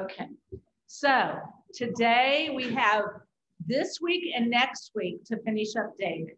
Okay, so today we have this week and next week to finish up David.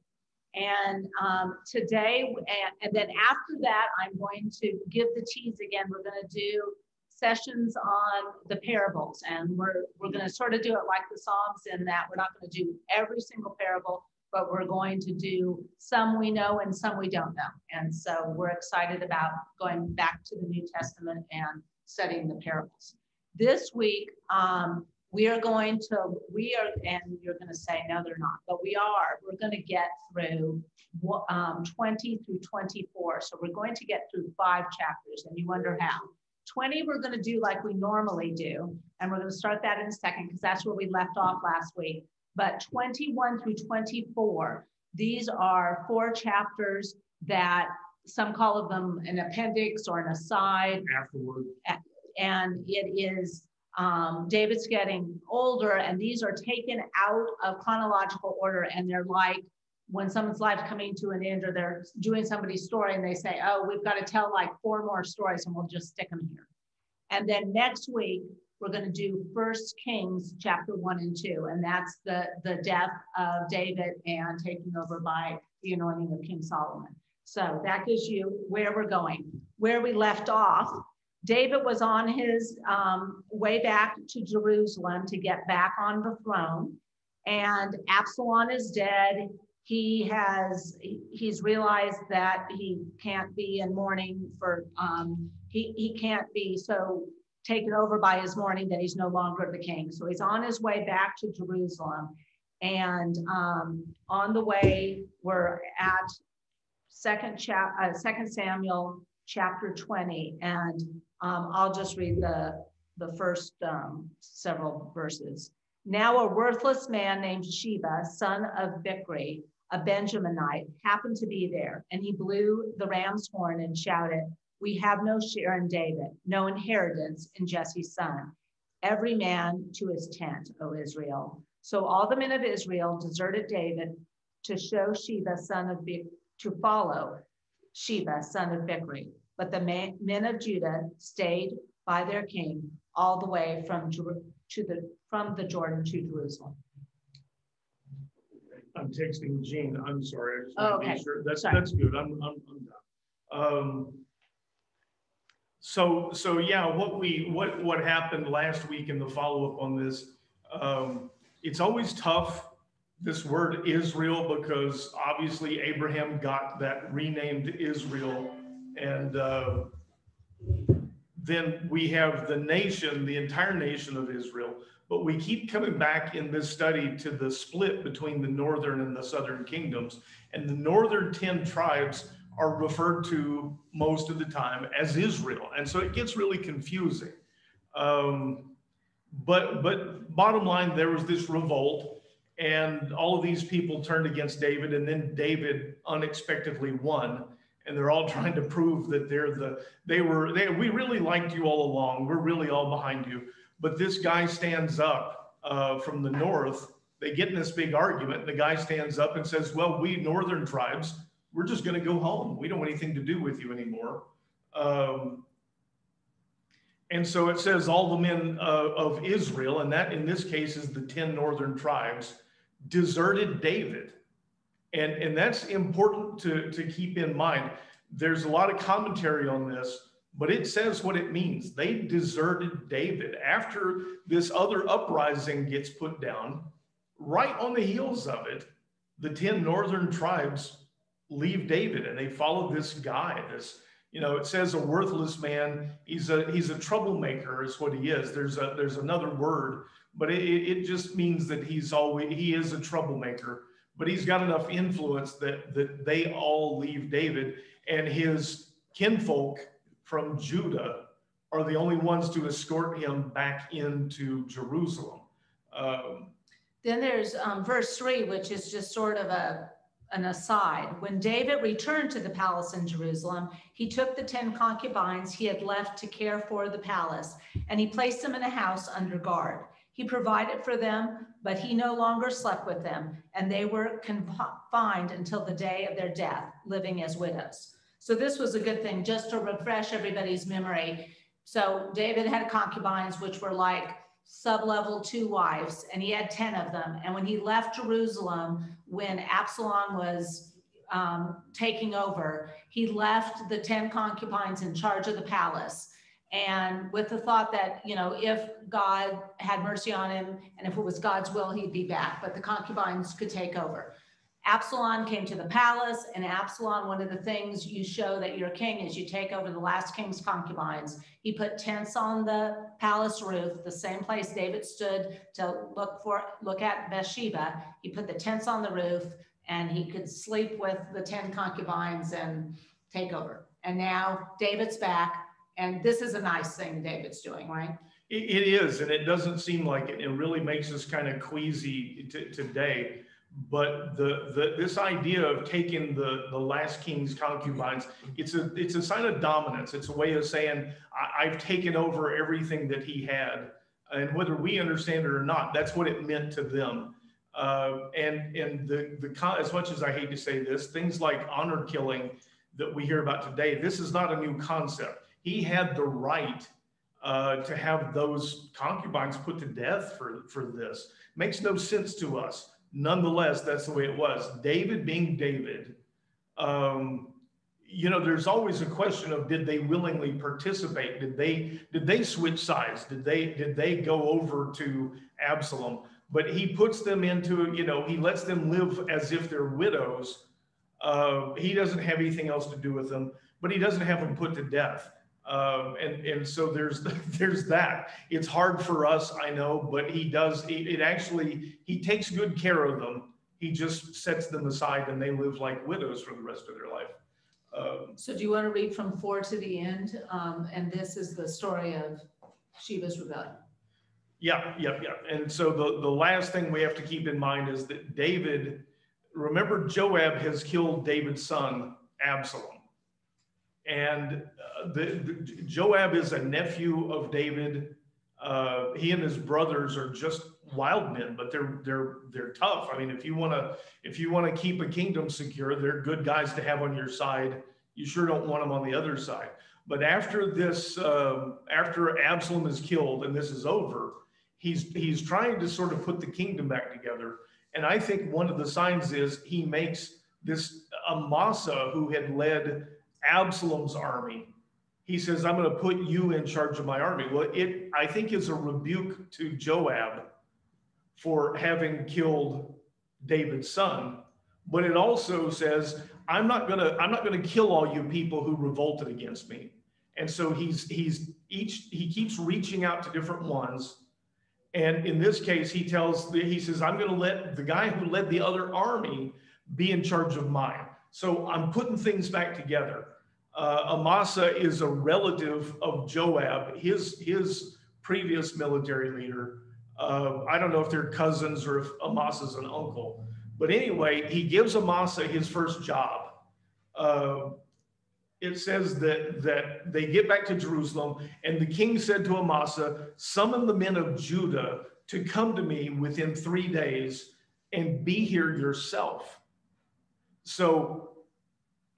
And um, today, and, and then after that, I'm going to give the tease again. We're going to do sessions on the parables, and we're we're going to sort of do it like the Psalms in that we're not going to do every single parable, but we're going to do some we know and some we don't know. And so we're excited about going back to the New Testament and studying the parables. This week, um, we are going to, we are, and you're going to say, no, they're not, but we are, we're going to get through um, 20 through 24. So we're going to get through five chapters, and you wonder how. 20, we're going to do like we normally do, and we're going to start that in a second because that's where we left off last week. But 21 through 24, these are four chapters that some call of them an appendix or an aside. Afterward. And it is um, David's getting older, and these are taken out of chronological order, and they're like when someone's life coming to an end, or they're doing somebody's story, and they say, "Oh, we've got to tell like four more stories, and we'll just stick them here." And then next week we're going to do First Kings chapter one and two, and that's the the death of David and taking over by the anointing of King Solomon. So that gives you where we're going. Where we left off David was on his um, way back to Jerusalem to get back on the throne, and Absalom is dead. He has he's realized that he can't be in mourning for um, he he can't be so taken over by his mourning that he's no longer the king. So he's on his way back to Jerusalem, and um, on the way we're at second uh, second Samuel chapter 20 and um, I'll just read the, the first um, several verses. Now a worthless man named Sheba, son of Bichri, a Benjaminite, happened to be there, and he blew the ram's horn and shouted, We have no share in David, no inheritance in Jesse's son. Every man to his tent, O Israel. So all the men of Israel deserted David to show Sheba, son of Bichri, to follow Sheba, son of Bichri. But the men of Judah stayed by their king all the way from to the from the Jordan to Jerusalem. I'm texting Jean. I'm sorry. Oh, okay. Sure. That's sorry. that's good. I'm I'm, I'm done. Um, so so yeah, what we what what happened last week in the follow up on this? Um, it's always tough this word Israel because obviously Abraham got that renamed Israel and uh, then we have the nation, the entire nation of Israel. But we keep coming back in this study to the split between the northern and the southern kingdoms. And the northern 10 tribes are referred to most of the time as Israel. And so it gets really confusing. Um, but, but bottom line, there was this revolt, and all of these people turned against David, and then David unexpectedly won. And they're all trying to prove that they're the they were they we really liked you all along. We're really all behind you. But this guy stands up uh, from the north. They get in this big argument. The guy stands up and says well we northern tribes we're just going to go home we don't want anything to do with you anymore um, and so it says all the men uh, of israel and that in this case is the 10 northern tribes deserted david and, and that's important to, to keep in mind. There's a lot of commentary on this, but it says what it means. They deserted David after this other uprising gets put down. Right on the heels of it, the 10 northern tribes leave David and they follow this guy, this you know, it says a worthless man. He's a he's a troublemaker, is what he is. There's a there's another word, but it, it just means that he's always he is a troublemaker but he's got enough influence that, that they all leave David and his kinfolk from Judah are the only ones to escort him back into Jerusalem. Um, then there's um, verse three, which is just sort of a an aside. When David returned to the palace in Jerusalem, he took the 10 concubines he had left to care for the palace, and he placed them in a house under guard. He provided for them, but he no longer slept with them, and they were confined until the day of their death, living as widows. So this was a good thing, just to refresh everybody's memory. So David had concubines, which were like sub-level two wives, and he had 10 of them. And when he left Jerusalem, when Absalom was um, taking over, he left the 10 concubines in charge of the palace. And with the thought that, you know, if God had mercy on him and if it was God's will, he'd be back, but the concubines could take over. Absalom came to the palace, and Absalom, one of the things you show that you're king is you take over the last king's concubines. He put tents on the palace roof, the same place David stood to look for look at Bathsheba. He put the tents on the roof, and he could sleep with the ten concubines and take over. And now David's back, and this is a nice thing David's doing, right? It, is, and it doesn't seem like it. It really makes us kind of queasy t- today but the, the this idea of taking the the last king's concubines it's a it's a sign of dominance. It's a way of saying I, have taken over everything that he had. And whether we understand it or not that's what it meant to them. Uh, and and the the as much as i hate to say this things like honor killing that we hear about today this is not a new concept. He had the right uh, to have those concubines put to death for for this. Makes no sense to us nonetheless, that's the way it was. David being David, um, you know, there's always a question of did they willingly participate? Did they did they switch sides? Did they did they go over to Absalom? But he puts them into, you know, he lets them live as if they're widows. Uh, he doesn't have anything else to do with them, but he doesn't have them put to death. Um, and and so there's there's that. It's hard for us, I know, but he does. It, it, actually he takes good care of them. He just sets them aside, and they live like widows for the rest of their life. Um, so do you want to read from four to the end? Um, and this is the story of Sheba's rebellion. Yeah, yeah, yeah. And so the the last thing we have to keep in mind is that David. Remember, Joab has killed David's son Absalom. And uh, the, the, Joab is a nephew of David. Uh, he and his brothers are just wild men, but they're they're they're tough. I mean, if you want to if you want to keep a kingdom secure, they're good guys to have on your side. You sure don't want them on the other side. But after this, uh, after Absalom is killed and this is over, he's he's trying to sort of put the kingdom back together. And I think one of the signs is he makes this Amasa, who had led Absalom's army. He says, I'm going to put you in charge of my army. Well, it, I think, is a rebuke to Joab for having killed David's son. But it also says, I'm not going to, I'm not going to kill all you people who revolted against me. And so he's, he's each, he keeps reaching out to different ones. And in this case, he tells, he says, I'm going to let the guy who led the other army be in charge of mine. So I'm putting things back together. Uh, Amasa is a relative of Joab, his, his previous military leader. Uh, I don't know if they're cousins or if Amasa's an uncle. But anyway, he gives Amasa his first job. Uh, it says that, that they get back to Jerusalem, and the king said to Amasa, Summon the men of Judah to come to me within three days and be here yourself. So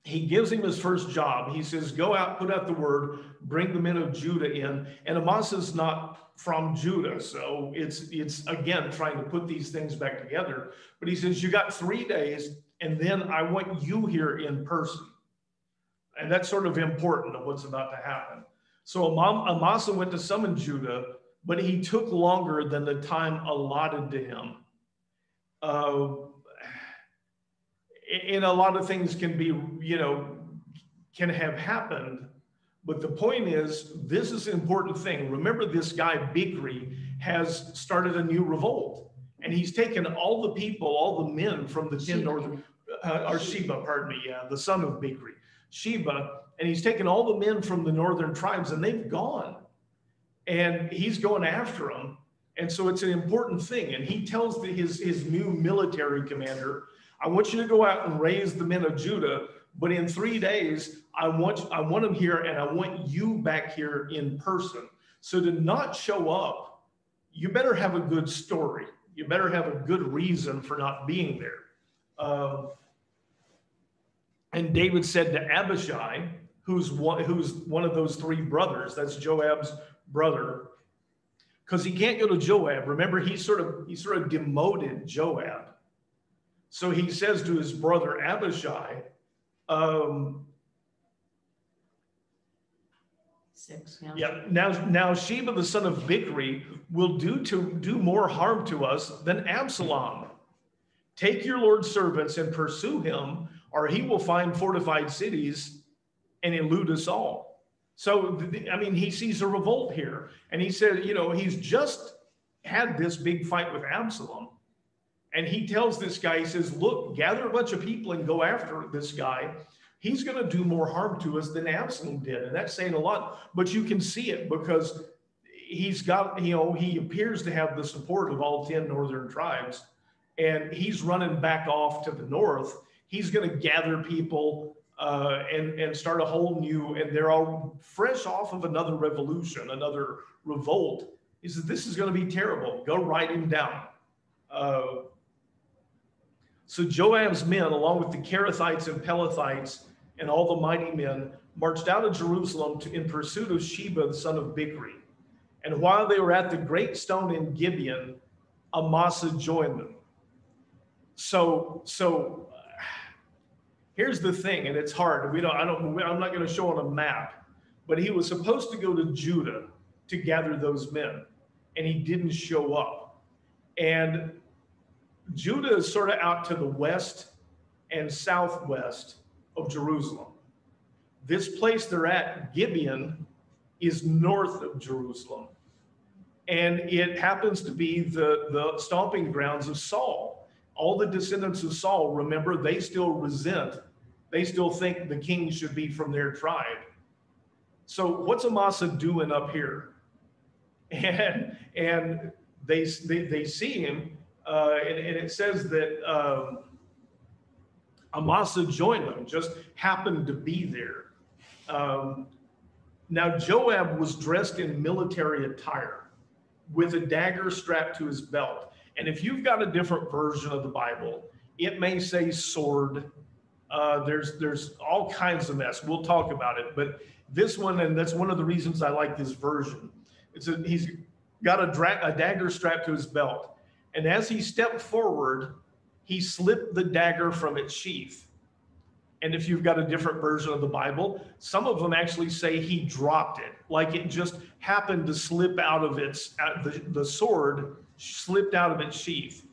he gives him his first job. He says, Go out, put out the word, bring the men of Judah in. And Amasa's not from Judah. So it's it's again trying to put these things back together. But he says, You got three days, and then I want you here in person. And that's sort of important of what's about to happen. So Amasa went to summon Judah, but he took longer than the time allotted to him. Uh, and a lot of things can be, you know, can have happened. But the point is, this is an important thing. Remember, this guy, Bichri, has started a new revolt. And he's taken all the people, all the men from the 10 northern, uh, or Sheba, pardon me, yeah, the son of Bichri, Sheba, and he's taken all the men from the northern tribes and they've gone. And he's going after them. And so it's an important thing. And he tells the, his, his new military commander, I want you to go out and raise the men of Judah, but in three days, I want I want them here and I want you back here in person. So to not show up, you better have a good story. You better have a good reason for not being there. Um, And David said to Abishai, who's one, who's one of those three brothers, that's Joab's brother, because he can't go to Joab. Remember, he sort of he sort of demoted Joab. So he says to his brother Abishai, um, Six, yeah. yeah, now now Sheba the son of Bichri will do to do more harm to us than Absalom. Take your Lord's servants and pursue him, or he will find fortified cities and elude us all. So, I mean, he sees a revolt here. And he said, you know, he's just had this big fight with Absalom. And he tells this guy, he says, look, gather a bunch of people and go after this guy. He's going to do more harm to us than Absalom did. And that's saying a lot. But you can see it because he's got, you know, he appears to have the support of all 10 northern tribes and he's running back off to the north. He's going to gather people uh, and and start a whole new. And they're all fresh off of another revolution, another revolt. He says this is going to be terrible. Go write him down. Uh, so Joab's men, along with the Kerethites and Pelethites and all the mighty men, marched out of Jerusalem to, in pursuit of Sheba, the son of Bichri. And while they were at the great stone in Gibeon, Amasa joined them. So, so here's the thing, and it's hard. We don't, I don't, I'm not going to show on a map, but he was supposed to go to Judah to gather those men, and he didn't show up. And Judah is sort of out to the west and southwest of Jerusalem. This place they're at, Gibeon, is north of Jerusalem. And it happens to be the, the stomping grounds of Saul all the descendants of Saul, remember, they still resent, they still think the king should be from their tribe. So what's Amasa doing up here? And and they they, they see him, uh, and, and, it says that um, Amasa joined them, just happened to be there. Um, now Joab was dressed in military attire with a dagger strapped to his belt. And if you've got a different version of the Bible, it may say sword. Uh, there's there's all kinds of mess. We'll talk about it, but this one, and that's one of the reasons I like this version. It's a, he's got a, dra- a dagger strapped to his belt, and as he stepped forward, he slipped the dagger from its sheath. And if you've got a different version of the Bible, some of them actually say he dropped it, like it just happened to slip out of its uh, the, the sword slipped out of its sheath.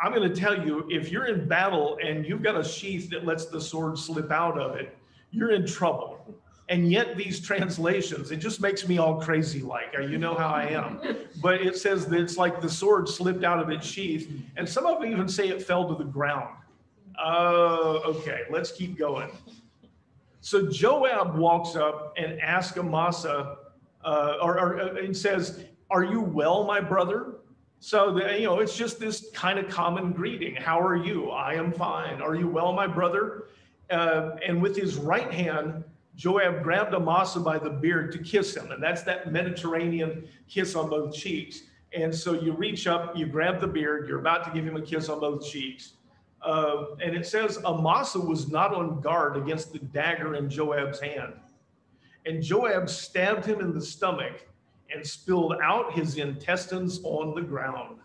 I'm going to tell you if you're in battle and you've got a sheath that lets the sword slip out of it, you're in trouble. And yet, these translations, it just makes me all crazy like, uh, you know how I am. But it says that it's like the sword slipped out of its sheath. And some of them even say it fell to the ground. Uh, okay, let's keep going. So Joab walks up and asks Amasa, uh, or, or, uh, and says, Are you well, my brother? So, the, you know, it's just this kind of common greeting. How are you? I am fine. Are you well, my brother? Uh, and with his right hand, Joab grabbed Amasa by the beard to kiss him. And that's that Mediterranean kiss on both cheeks. And so you reach up, you grab the beard, you're about to give him a kiss on both cheeks. Uh, and it says Amasa was not on guard against the dagger in Joab's hand. And Joab stabbed him in the stomach and spilled out his intestines on the ground.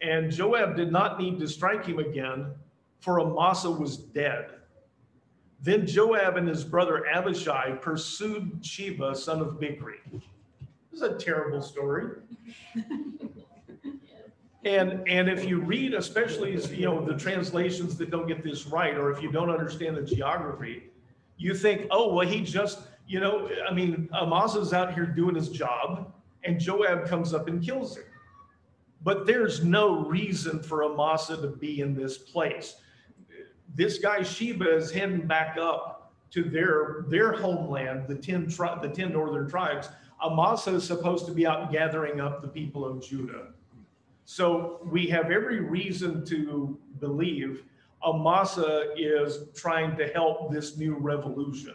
And Joab did not need to strike him again, for Amasa was dead. Then Joab and his brother Abishai pursued Sheba, son of Bichri. This is a terrible story. and and if you read, especially you know the translations that don't get this right, or if you don't understand the geography, you think, oh well, he just you know, I mean, Amasa's out here doing his job, and Joab comes up and kills him. But there's no reason for Amasa to be in this place. This guy Sheba is heading back up to their their homeland, the ten tri- the ten northern tribes. Amasa is supposed to be out gathering up the people of Judah. So we have every reason to believe Amasa is trying to help this new revolution.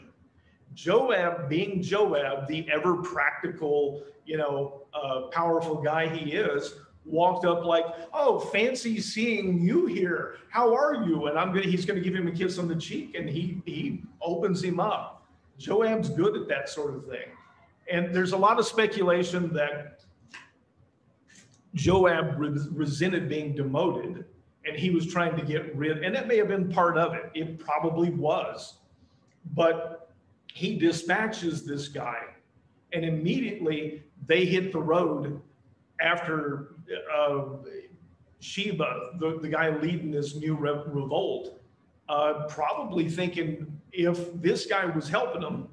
Joab, being Joab, the ever practical, you know, uh, powerful guy he is, walked up like, "Oh, fancy seeing you here. How are you?" And I'm gonna he's gonna give him a kiss on the cheek, and he he opens him up. Joab's good at that sort of thing, and there's a lot of speculation that Joab re- resented being demoted, and he was trying to get rid. And that may have been part of it. It probably was, but he dispatches this guy, and immediately they hit the road after uh, Sheba, the, the guy leading this new re- revolt, uh, probably thinking if this guy was helping them,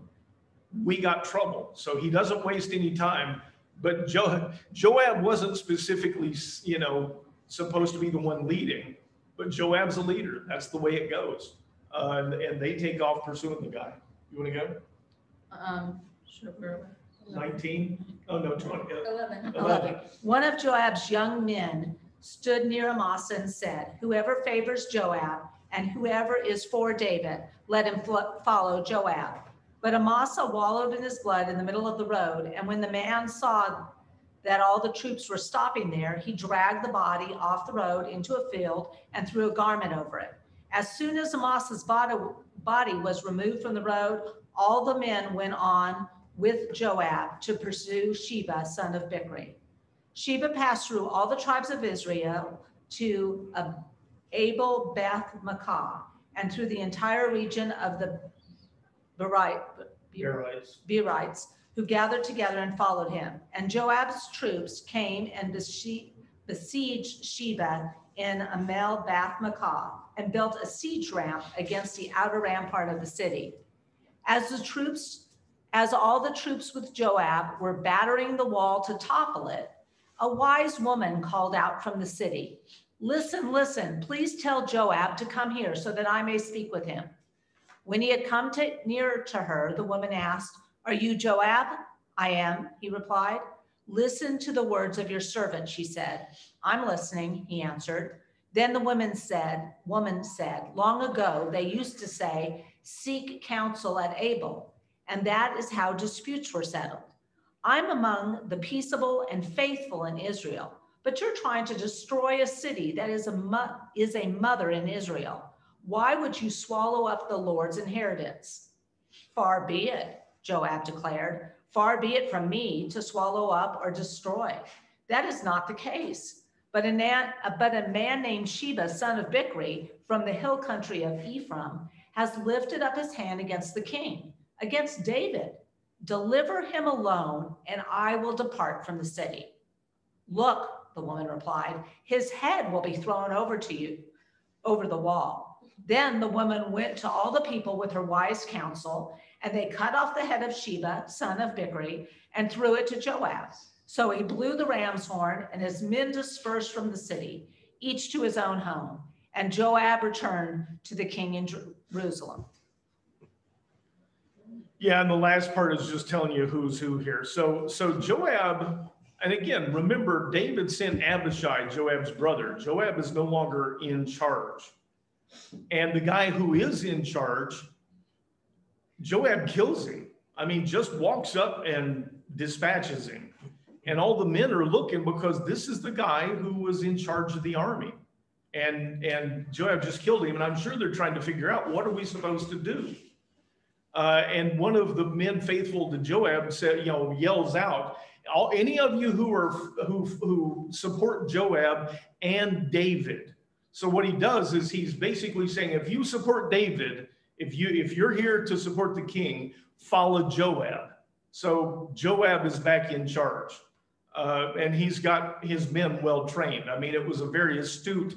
we got trouble. So he doesn't waste any time. But jo- Joab wasn't specifically, you know, supposed to be the one leading, but Joab's a leader. That's the way it goes. Uh, and, and they take off pursuing the guy. You want to go? Um, sure, 19? Oh, no, 20. uh, Eleven. 11. One of Joab's young men stood near Amasa and said, Whoever favors Joab and whoever is for David, let him fo- follow Joab. But Amasa wallowed in his blood in the middle of the road, and when the man saw that all the troops were stopping there, he dragged the body off the road into a field and threw a garment over it. As soon as Amasa's body, body was removed from the road, all the men went on with Joab to pursue Sheba, son of Bichri. Sheba passed through all the tribes of Israel to uh, Abel Beth Makkah and through the entire region of the Berite, Berites, who gathered together and followed him. And Joab's troops came and besieged Sheba in Amel Bath Makkah and built a siege ramp against the outer rampart of the city. As the troops, as all the troops with Joab were battering the wall to topple it, a wise woman called out from the city, Listen, listen, please tell Joab to come here so that I may speak with him. When he had come to, near to her, the woman asked, Are you Joab? I am, he replied. Listen to the words of your servant, she said. I'm listening, he answered. Then the woman said, woman said, long ago they used to say, seek counsel at Abel, and that is how disputes were settled. I'm among the peaceable and faithful in Israel, but you're trying to destroy a city that is a, mo- is a mother in Israel. Why would you swallow up the Lord's inheritance? Far be it, Joab declared. Far be it from me to swallow up or destroy. That is not the case. But a, man, but a man named Sheba, son of Bichri, from the hill country of Ephraim, has lifted up his hand against the king, against David. Deliver him alone, and I will depart from the city. Look, the woman replied, his head will be thrown over to you, over the wall. Then the woman went to all the people with her wise counsel, and they cut off the head of Sheba, son of Bichri, and threw it to Joab. So he blew the ram's horn, and his men dispersed from the city, each to his own home. And Joab returned to the king in Jerusalem. Yeah, and the last part is just telling you who's who here. So, so Joab, and again, remember David sent Abishai, Joab's brother. Joab is no longer in charge. And the guy who is in charge, Joab kills him. I mean, just walks up and dispatches him. And all the men are looking because this is the guy who was in charge of the army. And, and Joab just killed him. And I'm sure they're trying to figure out what are we supposed to do? Uh, and one of the men faithful to Joab said, you know, yells out, all, any of you who are who who support Joab and David. So what he does is he's basically saying, if you support David, if you if you're here to support the king, follow Joab. So Joab is back in charge, uh, and he's got his men well trained. I mean, it was a very astute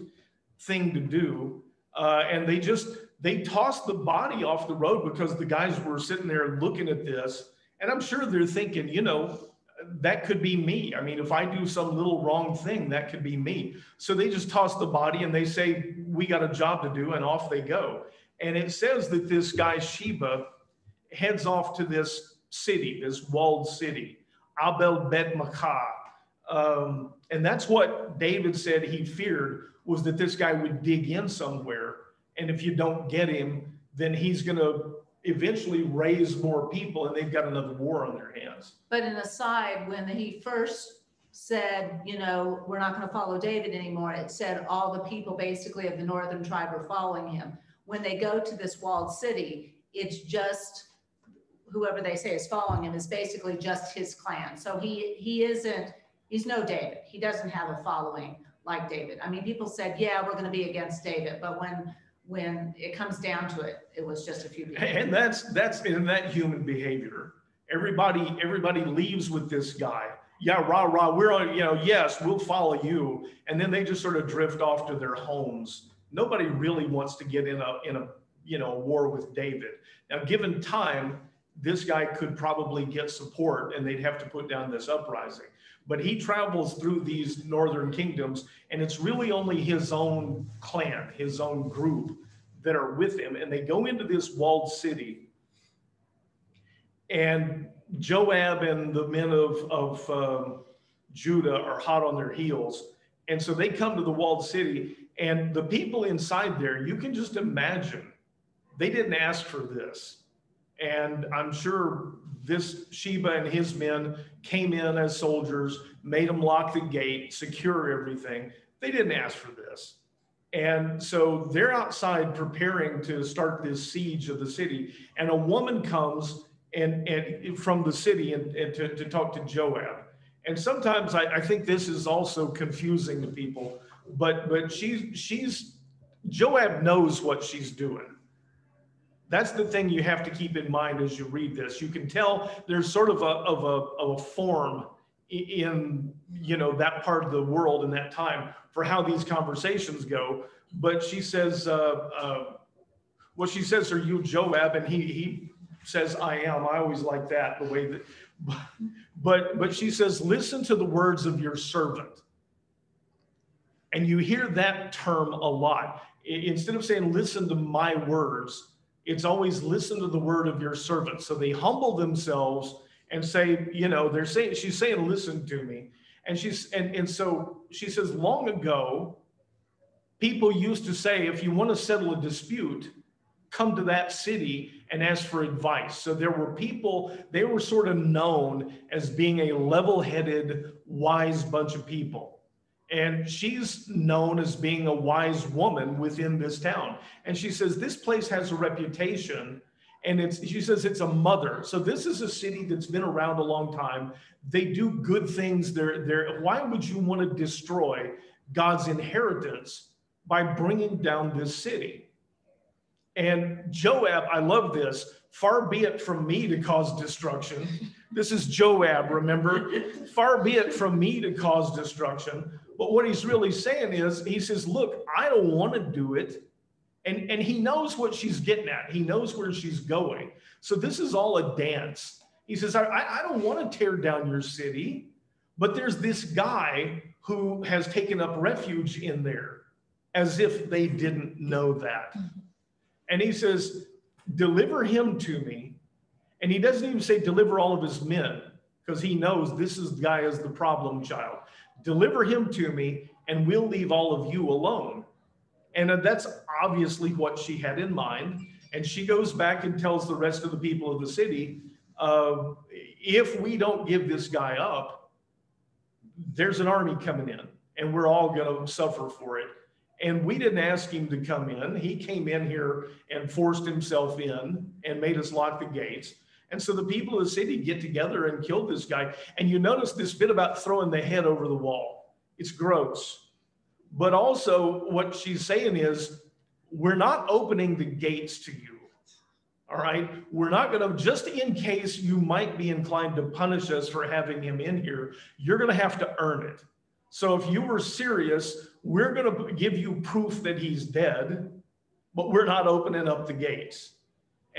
thing to do, uh, and they just they tossed the body off the road because the guys were sitting there looking at this, and I'm sure they're thinking, you know, that could be me. I mean, if I do some little wrong thing, that could be me. So they just toss the body and they say, we got a job to do, and off they go. And it says that this guy Sheba heads off to this city, this walled city, Abel Beth Makkah. Um, and that's what David said he feared was that this guy would dig in somewhere. And if you don't get him, then he's going to eventually raise more people and they've got another war on their hands. But an aside, when he first said, you know, we're not going to follow David anymore. It said all the people basically of the northern tribe are following him. When they go to this walled city, it's just whoever they say is following him is basically just his clan. So he he isn't he's no David. He doesn't have a following like David. I mean, people said, yeah, we're going to be against David, but when when it comes down to it, it was just a few people. And that's that's in that human behavior. Everybody everybody leaves with this guy. Yeah, rah rah. We're on. You know, yes, we'll follow you. And then they just sort of drift off to their homes. Nobody really wants to get in a in a you know war with David. Now, given time, this guy could probably get support, and they'd have to put down this uprising but he travels through these northern kingdoms and it's really only his own clan his own group that are with him and they go into this walled city. And joab and the men of, of um, judah are hot on their heels and so they come to the walled city and the people inside there you can just imagine they didn't ask for this. And i'm sure this Sheba and his men came in as soldiers, made them lock the gate, secure everything. They didn't ask for this. And so they're outside preparing to start this siege of the city. And a woman comes and, and from the city and, and to, to talk to Joab. And sometimes I, I think this is also confusing to people, but but she's she's Joab knows what she's doing that's the thing you have to keep in mind as you read this. You can tell there's sort of a of a of a form in you know that part of the world in that time for how these conversations go. But she says, uh, uh, well, she says, "Are you Joab?" And he he says, "I am." I always like that the way that, but but she says, "Listen to the words of your servant." And you hear that term a lot. Instead of saying, "Listen to my words," it's always listen to the word of your servant. So they humble themselves and say, you know, they're saying, she's saying, listen to me. And she's, and, and so she says, long ago, people used to say, if you want to settle a dispute, come to that city and ask for advice. So there were people, they were sort of known as being a level headed, wise bunch of people. And she's known as being a wise woman within this town. And she says, This place has a reputation. And it's, she says, it's a mother. So this is a city that's been around a long time. They do good things. They're, they're, why would you want to destroy God's inheritance by bringing down this city? And Joab, I love this. Far be it from me to cause destruction. This is Joab, remember? Far be it from me to cause destruction. But what he's really saying is, he says, Look, I don't want to do it. And, and he knows what she's getting at, he knows where she's going. So this is all a dance. He says, I, I don't want to tear down your city, but there's this guy who has taken up refuge in there as if they didn't know that. Mm-hmm. And he says, Deliver him to me. And he doesn't even say deliver all of his men because he knows this is the guy as the problem child deliver him to me, and we'll leave all of you alone. And that's obviously what she had in mind. And she goes back and tells the rest of the people of the city uh, if we don't give this guy up, there's an army coming in, and we're all going to suffer for it. And we didn't ask him to come in. He came in here and forced himself in and made us lock the gates. And so the people of the city get together and kill this guy. And you notice this bit about throwing the head over the wall. It's gross. But also, what she's saying is, we're not opening the gates to you. All right. We're not going to, just in case you might be inclined to punish us for having him in here, you're going to have to earn it. So if you were serious, we're going to give you proof that he's dead, but we're not opening up the gates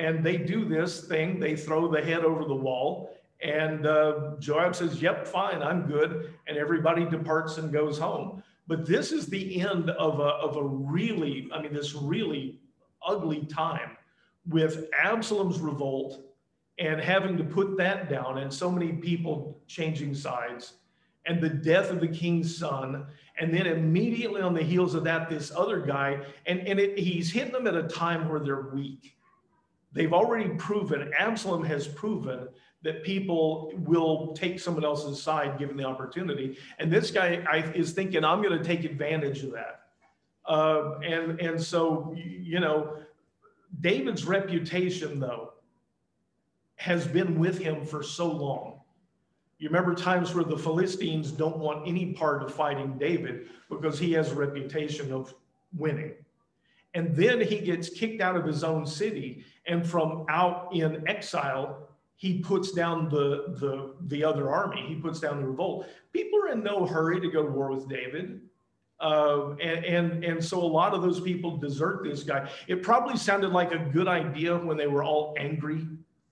and they do this thing. They throw the head over the wall. And uh, Joab says, Yep, fine, I'm good. And everybody departs and goes home. But this is the end of a, of a really, I mean, this really ugly time with Absalom's revolt and having to put that down, and so many people changing sides, and the death of the king's son. And then immediately on the heels of that, this other guy, and, and it, he's hitting them at a time where they're weak They've already proven, Absalom has proven that people will take someone else's side given the opportunity. And this guy I, is thinking, I'm going to take advantage of that. Uh, and, and so, you know, David's reputation, though, has been with him for so long. You remember times where the Philistines don't want any part of fighting David because he has a reputation of winning. And then he gets kicked out of his own city. And from out in exile, he puts down the, the, the other army. He puts down the revolt. People are in no hurry to go to war with David. Uh, and, and, and so a lot of those people desert this guy. It probably sounded like a good idea when they were all angry,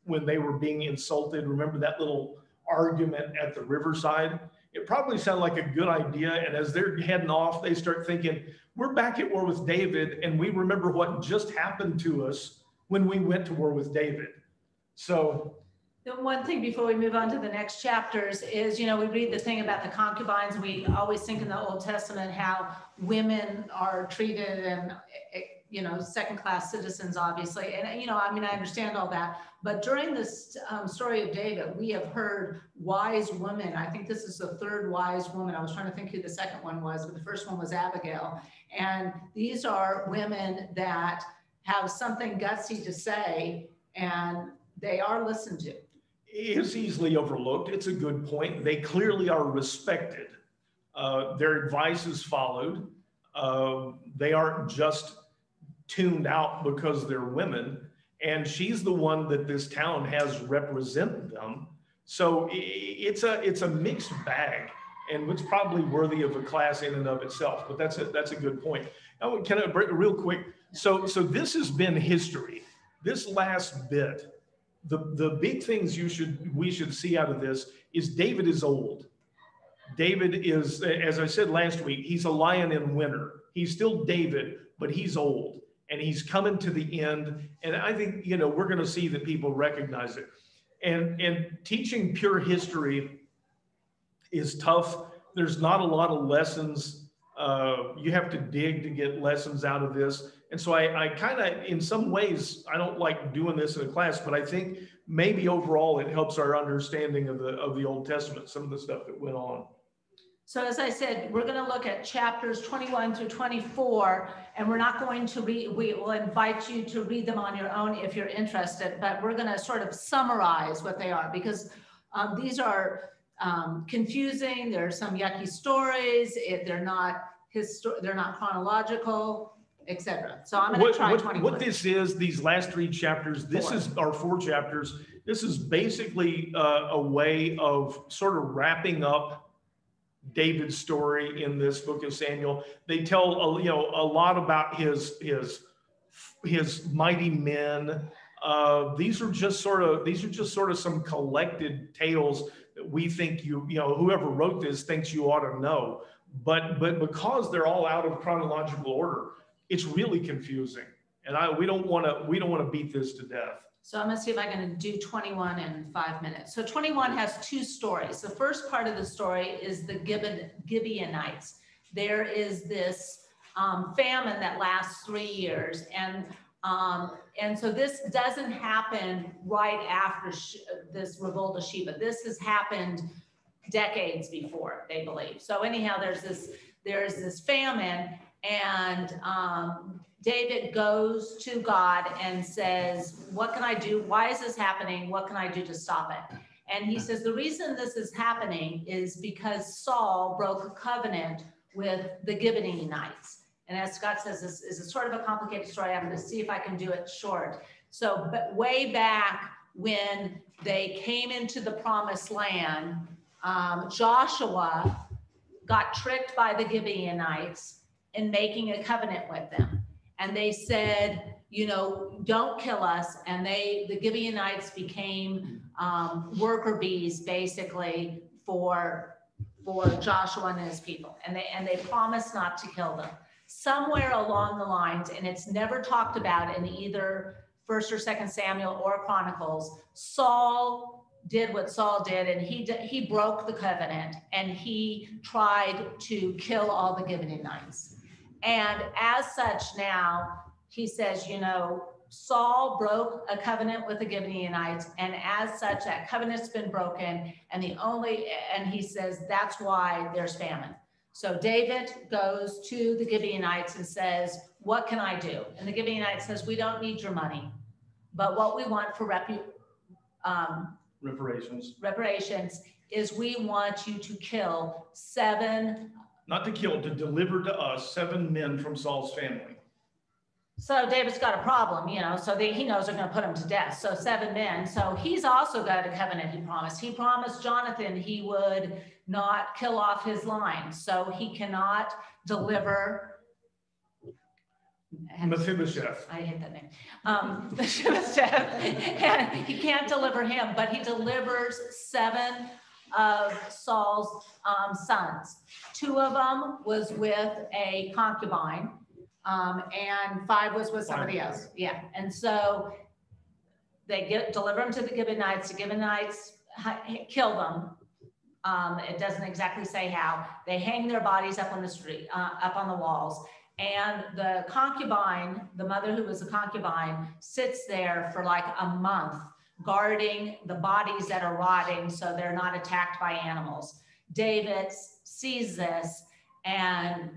when they were being insulted. Remember that little argument at the riverside? It probably sounded like a good idea. And as they're heading off, they start thinking, we're back at war with David, and we remember what just happened to us when we went to war with David. So the one thing before we move on to the next chapters is, you know, we read the thing about the concubines. We always think in the Old Testament how women are treated and, you know, second class citizens, obviously. And, you know, I mean, I understand all that. But during this um, story of David, we have heard wise women. I think this is the third wise woman. I was trying to think who the second one was, but the first one was Abigail. And these are women that have something gutsy to say and they are listened to It's easily overlooked. It's a good point. They clearly are respected. Uh, their advice is followed. Uh, they aren't just tuned out because they're women. And she's the one that this town has represented them. So it's a it's a mixed bag, and it's probably worthy of a class in and of itself. But that's a that's a good point. Now, can I break real quick? So so this has been history. This last bit the, the big things you should we should see out of this is David is old. David is, as I said last week, he's a lion in winter. He's still David, but he's old and he's coming to the end. And I think, you know, we're going to see that people recognize it. And, and teaching pure history is tough. There's not a lot of lessons. Uh, you have to dig to get lessons out of this. And so I, I kind of, in some ways, I don't like doing this in a class, but I think maybe overall it helps our understanding of the of the Old Testament, some of the stuff that went on. So as I said, we're going to look at chapters 21 through 24, and we're not going to read, we will invite you to read them on your own if you're interested, but we're going to sort of summarize what they are because um, these are um, confusing. There are some yucky stories. It, they're not histo- they're not chronological etc. So I'm going to try what, 21. What this is, these last three chapters, this four. is our four chapters. This is basically uh, a way of sort of wrapping up David's story in this book of Samuel. They tell a, you know a lot about his his his mighty men. Uh, these are just sort of these are just sort of some collected tales that we think you you know whoever wrote this thinks you ought to know. But but because they're all out of chronological order, it's really confusing. And I, we don't want to, we don't want to beat this to death. So I'm gonna see if I can do 21 in five minutes. So 21 has two stories. The first part of the story is the Gibeon, Gibeonites. There is this um, famine that lasts three years. And, um, and so this doesn't happen right after this revolt of Sheba. This has happened decades before, they believe. So anyhow, there's this, there's this famine and um, David goes to God and says, What can I do? Why is this happening? What can I do to stop it? And he says, The reason this is happening is because Saul broke a covenant with the Gibeonites. And as Scott says, this is a sort of a complicated story. I'm going to see if I can do it short. So, but way back when they came into the promised land, um, Joshua got tricked by the Gibeonites in making a covenant with them. And they said, you know, don't kill us. And they, the Gibeonites became um, worker bees basically for, for Joshua and his people. And they, and they promised not to kill them. Somewhere along the lines, and it's never talked about in either first or second Samuel or Chronicles, Saul did what Saul did, and he he broke the covenant, and he tried to kill all the Gibeonites. And as such, now he says, you know, Saul broke a covenant with the Gibeonites, and as such, that covenant's been broken. And the only, and he says that's why there's famine. So David goes to the Gibeonites and says, What can I do? And the Gibeonites says, We don't need your money, but what we want for repu- um, Reparations, reparations is we want you to kill seven. Not to kill, to deliver to us seven men from Saul's family. So David's got a problem, you know, so they, he knows they're gonna put him to death. So seven men. So he's also got a covenant he promised. He promised Jonathan he would not kill off his line. So he cannot deliver. Mephibosheth, I hate that name. Um, Mephibosheth. And he can't deliver him, but he delivers seven of Saul's um, sons. Two of them was with a concubine, um, and five was with somebody else. Yeah, and so they get deliver them to the Gibeonites. The Gibeonites kill them. Um, it doesn't exactly say how. They hang their bodies up on the street, uh, up on the walls. And the concubine, the mother who was a concubine, sits there for like a month guarding the bodies that are rotting so they're not attacked by animals. David sees this and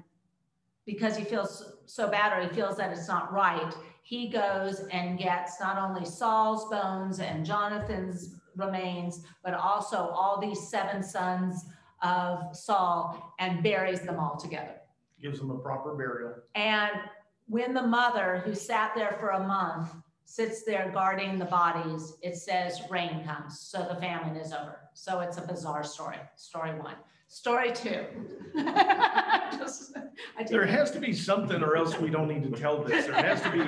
because he feels so bad or he feels that it's not right, he goes and gets not only Saul's bones and Jonathan's remains, but also all these seven sons of Saul and buries them all together. gives them a proper burial. And when the mother who sat there for a month sits there guarding the bodies, it says rain comes. So the famine is over. So it's a bizarre story. Story one. Story two. Just- I There has to be something or else we don't need to tell this. There has to be,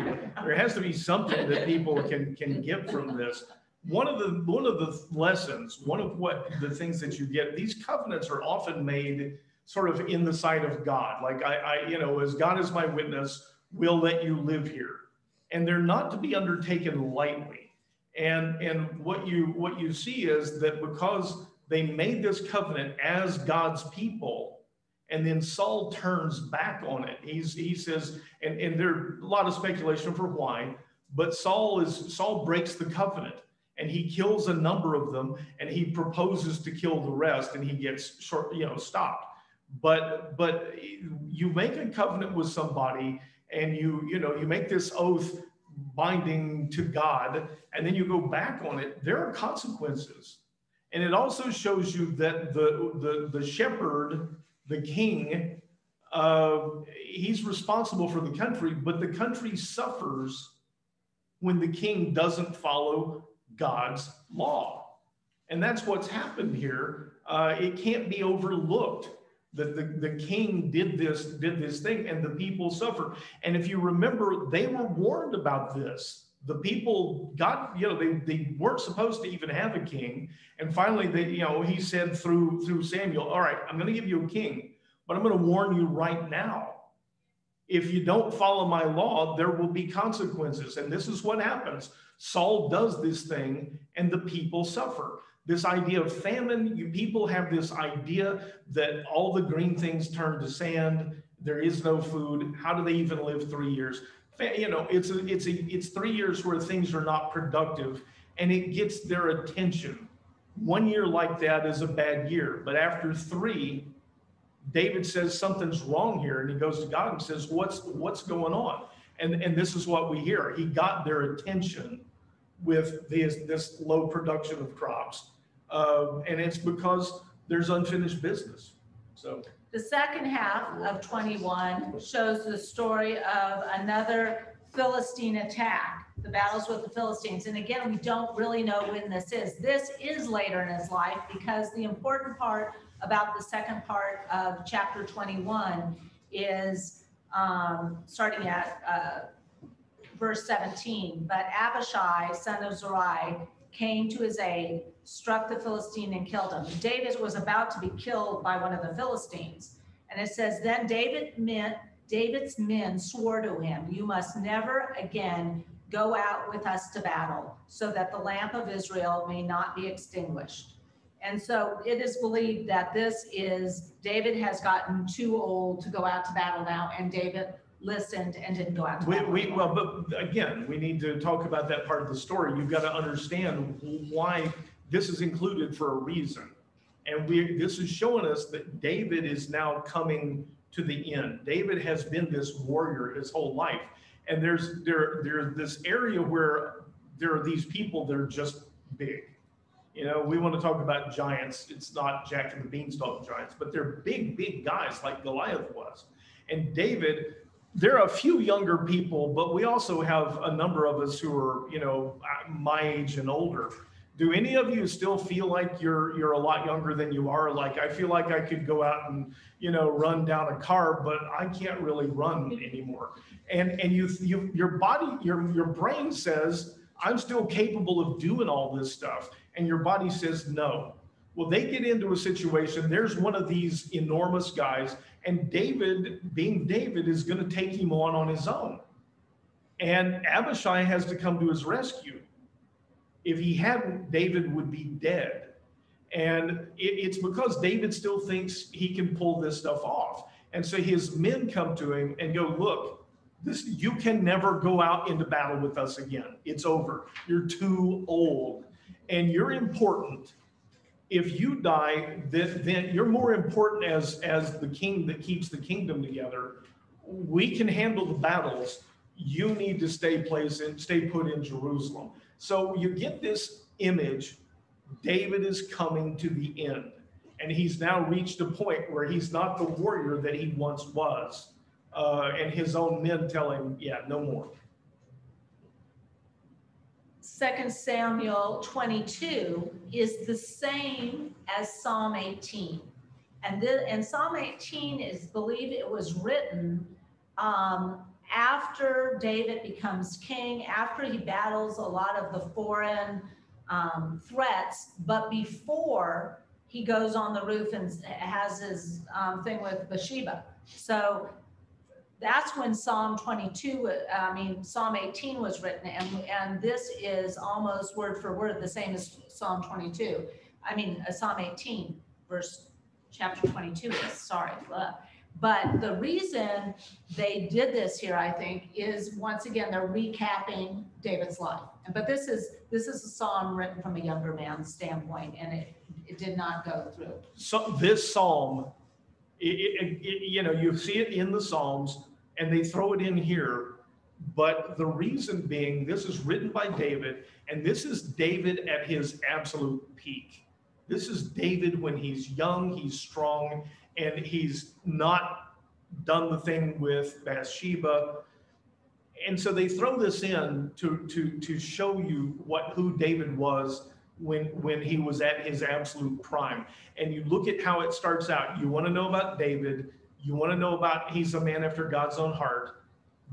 there has to be something that people can, can get from this. One of the, one of the lessons, one of what, the things that you get, these covenants are often made sort of in the sight of God. Like I, I, you know, as God is my witness, we'll let you live here. And they're not to be undertaken lightly. And, and what you, what you see is that because they made this covenant as God's people, and then Saul turns back on it. He's, he says, and, and there's a lot of speculation for why, but Saul is, Saul breaks the covenant and he kills a number of them and he proposes to kill the rest and he gets short, you know, stopped. But, but you make a covenant with somebody and you, you know, you make this oath binding to God and then you go back on it, there are consequences. And it also shows you that the, the, the shepherd, the king, uh, he's responsible for the country, but the country suffers when the king doesn't follow God's law. And that's what's happened here. Uh, it can't be overlooked that the, the king did this, did this thing, and the people suffered. And if you remember, they were warned about this. The people got, you know, they, they weren't supposed to even have a king. And finally, they, you know, he said through through Samuel, all right, I'm going to give you a king, but I'm going to warn you right now. If you don't follow my law, there will be consequences. And this is what happens. Saul does this thing and the people suffer. This idea of famine, you people have this idea that all the green things turn to sand. There is no food. How do they even live three years? You know, it's a, it's a, it's three years where things are not productive and it gets their attention. One year like that is a bad year, but after three, David says something's wrong here, and he goes to God and says, "What's what's going on?" And and this is what we hear. He got their attention with this this low production of crops, uh, and it's because there's unfinished business. So The second half of 21 shows the story of another Philistine attack, the battles with the Philistines. And again, we don't really know when this is. This is later in his life because the important part about the second part of chapter 21 is um, starting at uh, verse 17. But Abishai, son of Zeruiah, came to his aid, struck the Philistine and killed him. David was about to be killed by one of the Philistines. And it says, then David meant, David's men swore to him, you must never again go out with us to battle so that the lamp of Israel may not be extinguished. And so it is believed that this is, David has gotten too old to go out to battle now, and David listened and didn't go out to We, battle. we, well, but again, we need to talk about that part of the story. You've got to understand why this is included for a reason. And we, this is showing us that David is now coming to the end. David has been this warrior his whole life. And there's, there, there's this area where there are these people that are just big. You know, we want to talk about giants. It's not Jack and the Beanstalk giants, but they're big, big guys like Goliath was. And David, there are a few younger people, but we also have a number of us who are, you know, my age and older. Do any of you still feel like you're you're a lot younger than you are? Like I feel like I could go out and you know run down a car, but I can't really run anymore. And and you you your body your your brain says I'm still capable of doing all this stuff, and your body says no. Well, they get into a situation. There's one of these enormous guys, and David, being David, is going to take him on on his own. And Abishai has to come to his rescue. If he hadn't, David would be dead. And it, it's because David still thinks he can pull this stuff off. And so his men come to him and go, Look, this you can never go out into battle with us again. It's over. You're too old. And you're important. If you die, then, then you're more important as, as the king that keeps the kingdom together. We can handle the battles. You need to stay place and stay put in Jerusalem. So you get this image. David is coming to the end. And he's now reached a point where he's not the warrior that he once was. Uh, and his own men tell him, yeah, no more. Second Samuel 22 is the same as Psalm 18. And, the, and Psalm 18 is believed it was written um, after David becomes king, after he battles a lot of the foreign um, threats, but before he goes on the roof and has his um, thing with Bathsheba. So that's when Psalm 22, I mean, Psalm 18 was written, and, and this is almost word for word the same as Psalm 22. I mean, uh, Psalm 18, verse chapter 22 is, sorry. But the reason they did this here, I think, is once again, they're recapping David's life. But this is, this is a psalm written from a younger man's standpoint, and it, it did not go through. So this psalm, it, it, you know, you see it in the Psalms, and they throw it in here. But the reason being, this is written by David, and this is David at his absolute peak. This is David when he's young, he's strong, and he's not done the thing with Bathsheba. And so they throw this in to, to, to show you what who David was when when he was at his absolute prime. And you look at how it starts out. You want to know about David. You want to know about he's a man after God's own heart.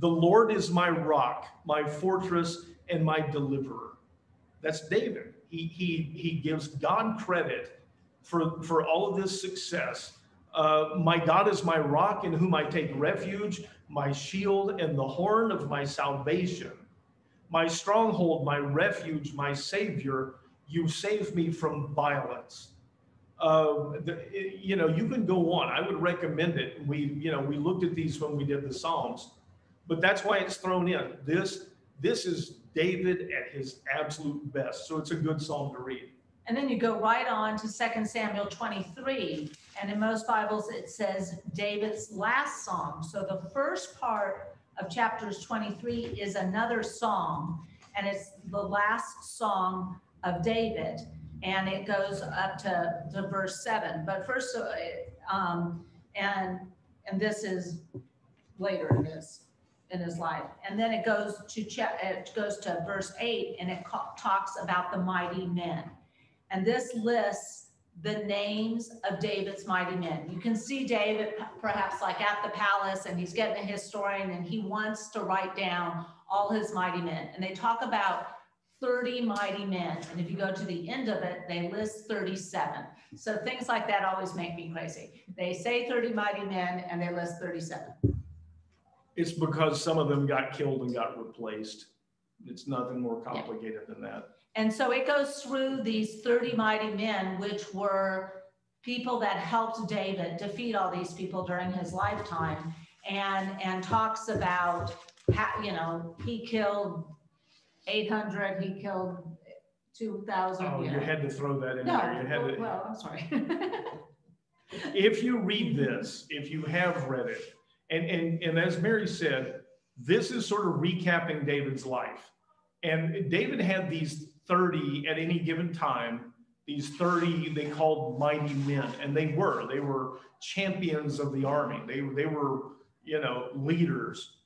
The Lord is my rock, my fortress, and my deliverer. That's David. He he he gives God credit for for all of this success. Uh, my God is my rock in whom I take refuge, my shield and the horn of my salvation, my stronghold, my refuge, my savior. You save me from violence. Uh, the, you know, you can go on. I would recommend it. We, you know, we looked at these when we did the Psalms, but that's why it's thrown in. This, this is David at his absolute best. So it's a good psalm to read. And then you go right on to Second Samuel 23. And in most Bibles, it says David's last song. So the first part of chapters 23 is another song, and it's the last song of David and it goes up to, to verse seven. But first, uh, um, and and this is later in his in his life, and then it goes to it goes to verse eight, and it talks about the mighty men, and this lists the names of David's mighty men. You can see David perhaps like at the palace, and he's getting a historian, and he wants to write down all his mighty men, and they talk about 30 mighty men. And if you go to the end of it, they list 37. So things like that always make me crazy. They say 30 mighty men and they list 37. It's because some of them got killed and got replaced. It's nothing more complicated yeah. than that. And so it goes through these 30 mighty men, which were people that helped David defeat all these people during his lifetime. and, and talks about, how, you know, he killed 800, he killed 2,000. Oh, you you had to throw that in No, there. You had well, to, well, I'm sorry. if you read this, if you have read it, and, and, and as Mary said, this is sort of recapping David's life. And David had these 30 at any given time, these 30 they called mighty men, and they were. They were champions of the army. They, they were, you know, leaders.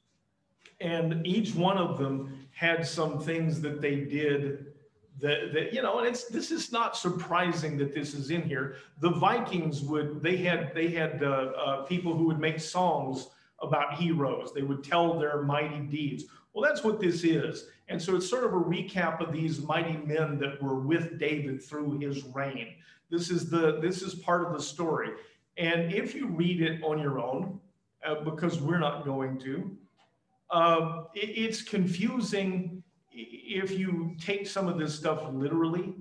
And each one of them had some things that they did that, that you know and it's this is not surprising that this is in here the vikings would they had they had uh, uh, people who would make songs about heroes they would tell their mighty deeds well that's what this is and so it's sort of a recap of these mighty men that were with david through his reign this is the this is part of the story and if you read it on your own uh, because we're not going to uh, it, it's confusing if you take some of this stuff literally,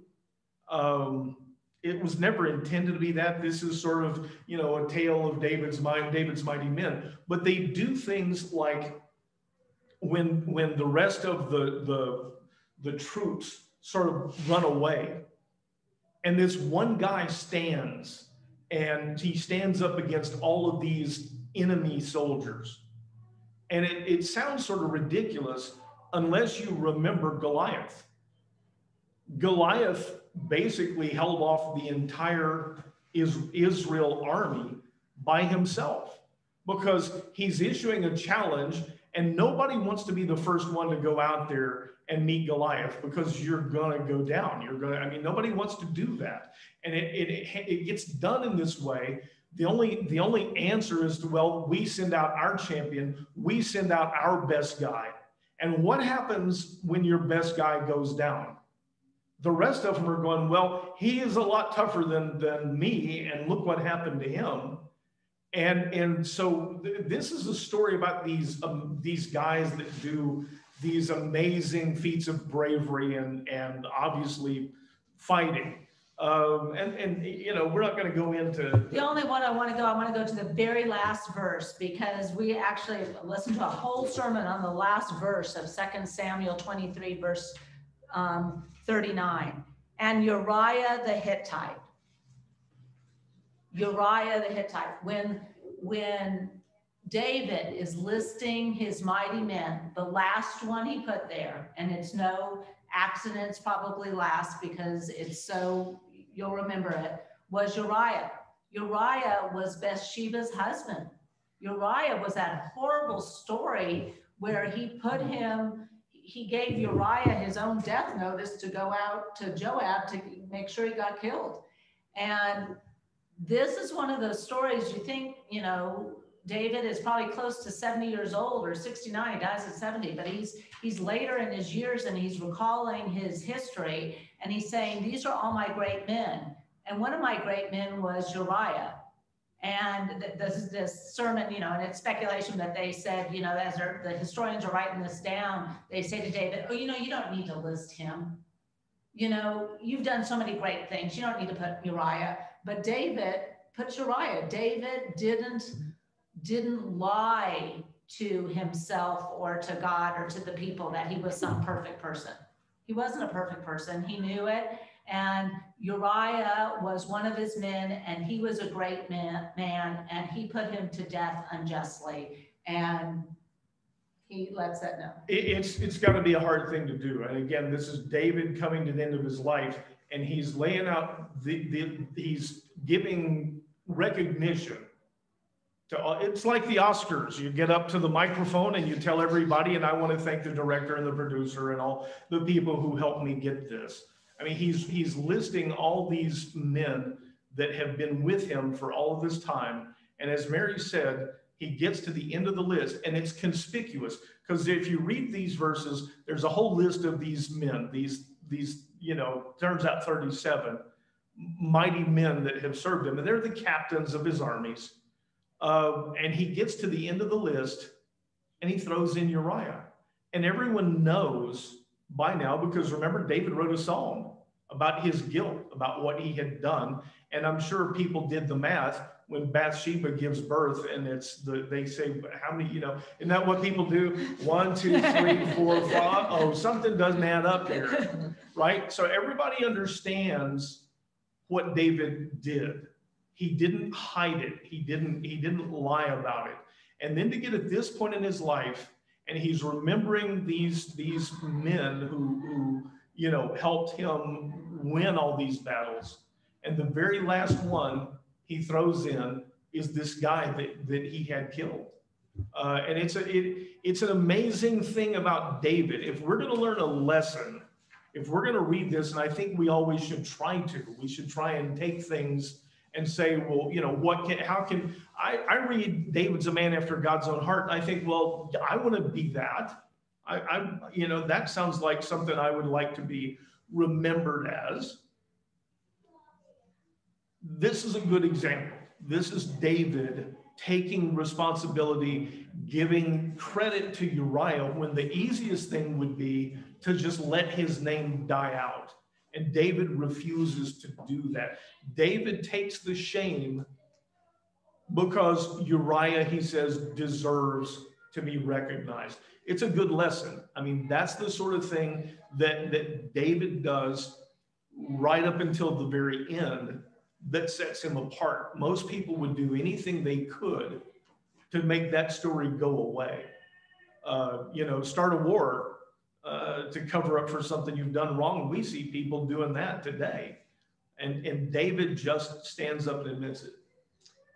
um, it was never intended to be that. This is sort of, you know, a tale of David's mind, David's mighty men. But they do things like when when the rest of the the the troops sort of run away, and this one guy stands and he stands up against all of these enemy soldiers. And it, it sounds sort of ridiculous, unless you remember Goliath. Goliath basically held off the entire Israel army by himself because he's issuing a challenge and nobody wants to be the first one to go out there and meet Goliath because you're going to go down. You're going to, I mean, nobody wants to do that. And it, it, it gets done in this way. The only, the only answer is to, well, we send out our champion, we send out our best guy and what happens when your best guy goes down? The rest of them are going, well, he is a lot tougher than, than me, and look what happened to him. And, and so th- this is a story about these, um, these guys that do these amazing feats of bravery and, and obviously fighting. Um, and, and, you know, we're not going to go into. The only one I want to go, I want to go to the very last verse because we actually listened to a whole sermon on the last verse of Second Samuel 23, verse um, 39. And Uriah the Hittite. Uriah the Hittite. When, when David is listing his mighty men, the last one he put there, and it's no accidents probably last because it's so, you'll remember it, was Uriah. Uriah was Bathsheba's husband. Uriah was that horrible story where he put him, he gave Uriah his own death notice to go out to Joab to make sure he got killed. And this is one of those stories you think, you know, David is probably close to 70 years old or 69. He dies at 70, but he's he's later in his years and he's recalling his history and he's saying, These are all my great men. And one of my great men was Uriah. And this is this sermon, you know, and it's speculation, but they said, you know, as the historians are writing this down, they say to David, Oh, you know, you don't need to list him. You know, you've done so many great things. You don't need to put Uriah. But David put Uriah. David didn't didn't lie to himself or to God or to the people that he was some perfect person. He wasn't a perfect person. He knew it. And Uriah was one of his men, and he was a great man, man and he put him to death unjustly. And he lets that know. It, it's it's got to be a hard thing to do. And again, this is David coming to the end of his life, and he's laying out the, the he's giving recognition to, it's like the Oscars. You get up to the microphone and you tell everybody, and I want to thank the director and the producer and all the people who helped me get this. I mean, he's he's listing all these men that have been with him for all of this time. And as Mary said, he gets to the end of the list, and it's conspicuous because if you read these verses, there's a whole list of these men, these these you know, turns out 37 mighty men that have served him, and they're the captains of his armies uh, and he gets to the end of the list and he throws in Uriah. And everyone knows by now, because remember, David wrote a psalm about his guilt, about what he had done. And I'm sure people did the math when Bathsheba gives birth and it's the, they say, how many, you know, isn't that what people do? One, two, three, four, five. Oh, something doesn't add up here, right? So everybody understands what David did. He didn't hide it. He didn't, he didn't lie about it. And then to get at this point in his life, and he's remembering these, these men who, who, you know, helped him win all these battles. And the very last one he throws in is this guy that, that he had killed. Uh, and it's a, it, it's an amazing thing about David. If we're going to learn a lesson, if we're going to read this, and I think we always should try to, we should try and take things and say, well, you know, what can, how can, I, I read David's a man after God's own heart. And I think, well, I want to be that. I, I, you know, that sounds like something I would like to be remembered as. This is a good example. This is David taking responsibility, giving credit to Uriah when the easiest thing would be to just let his name die out. And David refuses to do that. David takes the shame because Uriah, he says, deserves to be recognized. It's a good lesson. I mean, that's the sort of thing that, that David does right up until the very end that sets him apart. Most people would do anything they could to make that story go away. Uh, you know, start a war uh, to cover up for something you've done wrong. We see people doing that today. And, and David just stands up and admits it.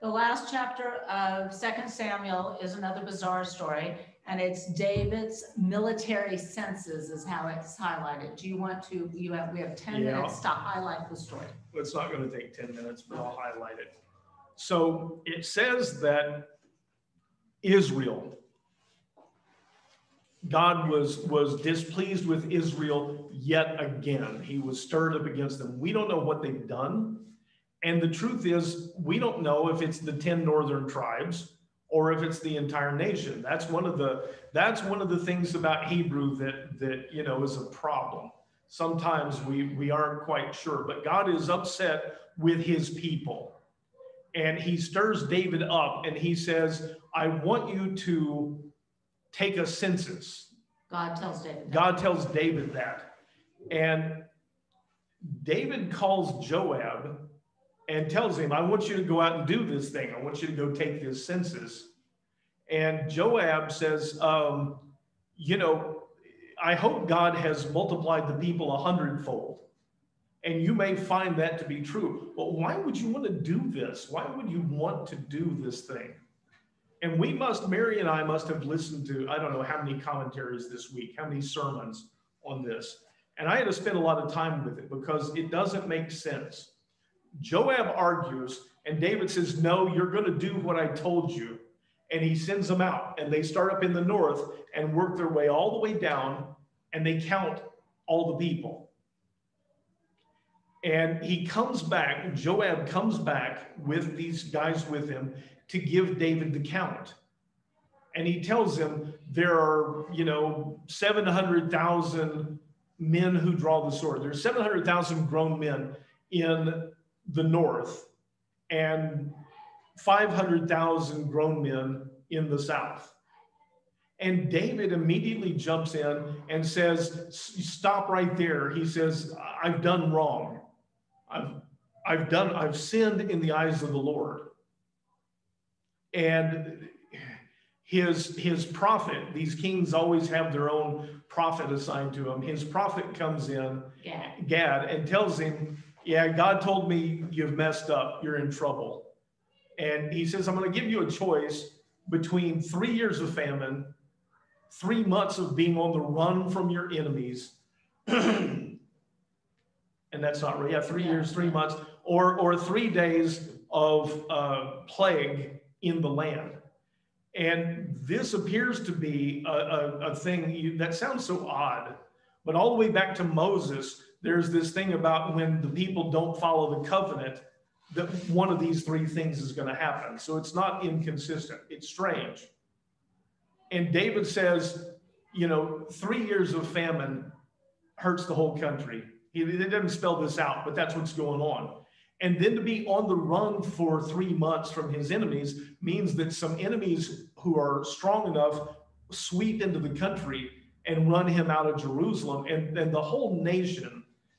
The last chapter of Second Samuel is another bizarre story, and it's David's military senses is how it's highlighted. Do you want to, you have, we have 10 Yeah. minutes to highlight the story. It's not going to take 10 minutes, but I'll highlight it. So it says that Israel, God was, was displeased with Israel yet again. He was stirred up against them. We don't know what they've done. And the truth is, we don't know if it's the 10 northern tribes or if it's the entire nation. That's one of the that's one of the things about Hebrew that that you know is a problem. Sometimes we we aren't quite sure, but God is upset with his people. And he stirs David up and he says, "I want you to take a census." God tells David. that. God tells David that. And David calls Joab and tells him, I want you to go out and do this thing. I want you to go take this census. And Joab says, um, You know, I hope God has multiplied the people a hundredfold. And you may find that to be true. But why would you want to do this? Why would you want to do this thing? And we must, Mary and I must have listened to, I don't know how many commentaries this week, how many sermons on this. And I had to spend a lot of time with it because it doesn't make sense. Joab argues, and David says, No, you're going to do what I told you. And he sends them out, and they start up in the north and work their way all the way down, and they count all the people. And he comes back, Joab comes back with these guys with him to give David the count. And he tells him there are, you know, 700,000 men who draw the sword. There's 700,000 grown men in the north and 500,000 grown men in the south. And David immediately jumps in and says, Stop right there. He says, I've done wrong. I've, I've done, I've sinned in the eyes of the Lord. And his, his prophet, these kings always have their own prophet assigned to them. His prophet comes in, Yeah. Gad, and tells him, Yeah, God told me you've messed up, you're in trouble. And he says, I'm going to give you a choice between three years of famine, three months of being on the run from your enemies. and that's not right. Yeah, three years, three months, or, or three days of uh, plague in the land. And this appears to be a, a, a thing you, that sounds so odd, but all the way back to Moses, there's this thing about when the people don't follow the covenant, that one of these three things is going to happen. So it's not inconsistent, it's strange. And David says, you know, three years of famine hurts the whole country. He, he doesn't spell this out, but that's what's going on. And then to be on the run for three months from his enemies means that some enemies who are strong enough sweep into the country and run him out of Jerusalem. And then the whole nation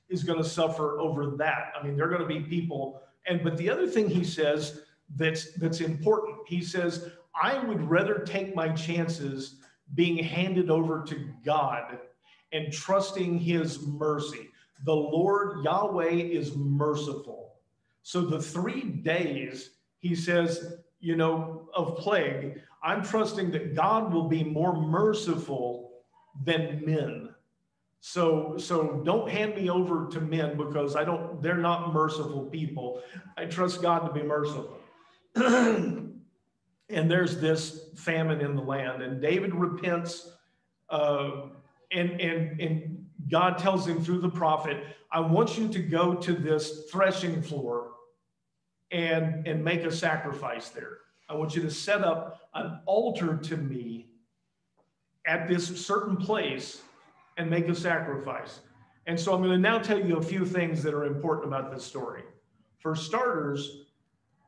is going to suffer over that. I mean, they're going to be people. And but the other thing he says that's that's important, he says, I would rather take my chances being handed over to God and trusting his mercy. The Lord Yahweh is merciful. So the three days, he says, you know, of plague, I'm trusting that God will be more merciful than men. So, so don't hand me over to men because I don't, they're not merciful people. I trust God to be merciful. and there's this famine in the land, and David repents, uh, and, and, and God tells him through the prophet, I want you to go to this threshing floor and, and make a sacrifice there. I want you to set up an altar to me at this certain place and make a sacrifice. And so I'm going to now tell you a few things that are important about this story. For starters,